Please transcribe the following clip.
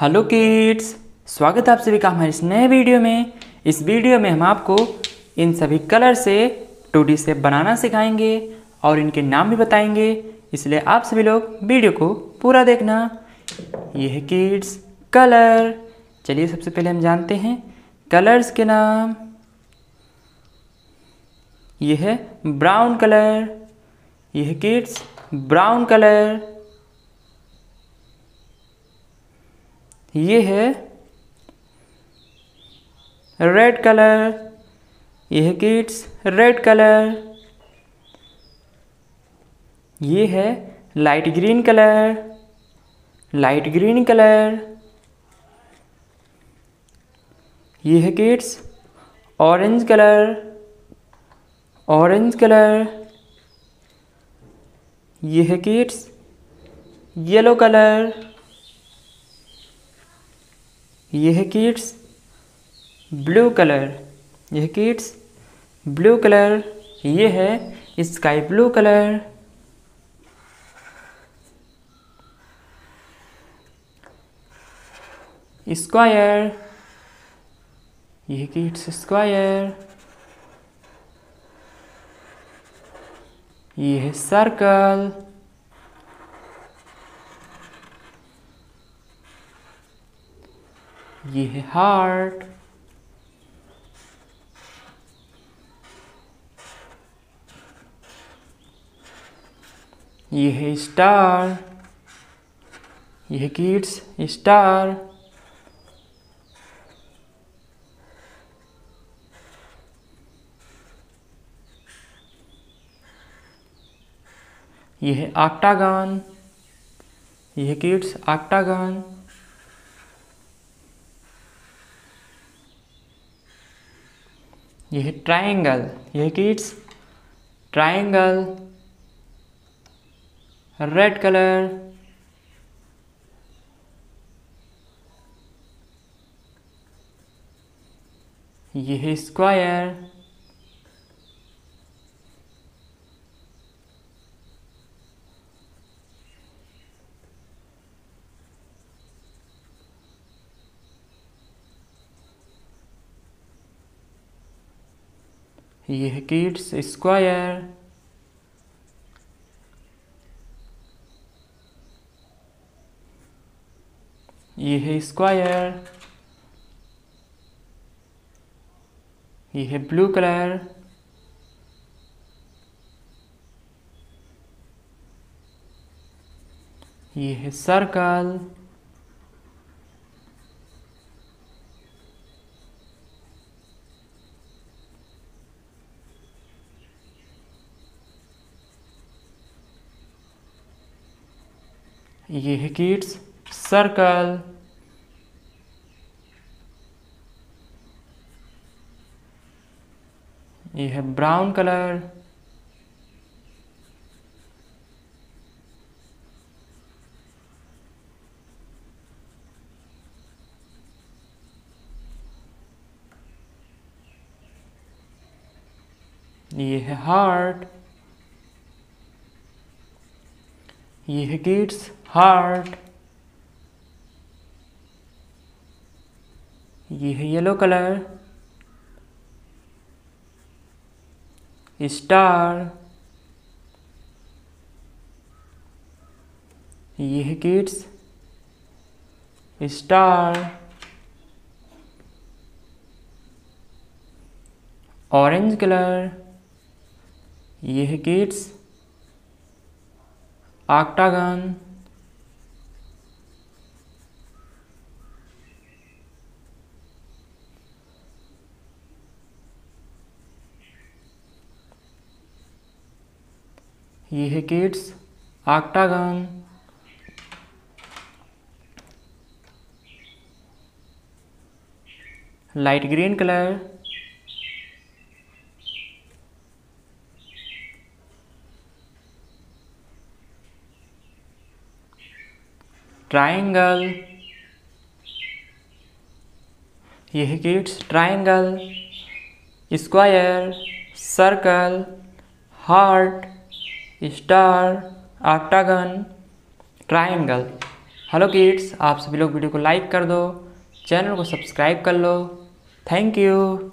Hello kids, स्वागत है आप सभी का हमारे इस नए वीडियो में। इस वीडियो में हम आपको इन सभी कलर से टू डी से बनाना सिखाएँगे और इनके नाम भी बताएँगे, इसलिए आप सभी लोग वीडियो को पूरा देखना। ये है किड्स, कलर। चलिए सबसे पहले हम जानते हैं कलर्स के नाम। ये है ब्राउन कलर। ये है किड्स, ब्राउन कलर। ये है रेड कलर ये है किड्स रेड कलर ये है light green colour light green colour ये है kids orange colour orange colour ये है किड्स येलो कलर ये है किड्स ब्लू कलर यह किड्स ब्लू कलर ये है स्काई ब्लू कलर स्क्वायर यह किड्स स्क्वायर यह है सर्कल ये है हार्ट ये है स्टार ये है किड्स स्टार यह आक्टागान ये है किड्स आक्टागान यह ट्राइंगल यह किड्स ट्राइंगल रेड कलर यह स्क्वायर ये है किड्स स्क्वायर। ये है स्क्वायर। ये है ब्लू कलर। ये है सर्कल। ये है किड्स सर्कल ये है ब्राउन कलर ये है हार्ट ये है किड्स हार्ट ये है येलो कलर स्टार ये है किड्स स्टार ऑरेंज कलर ये है किड्स octagon. ये है kids octagon. Light green colour triangle ये है kids triangle square, circle, heart, star octagon triangle hello kids, आप सभी लोग वीडियो को लाइक कर दो, चैनल को सब्सक्राइब कर लो। Thank you.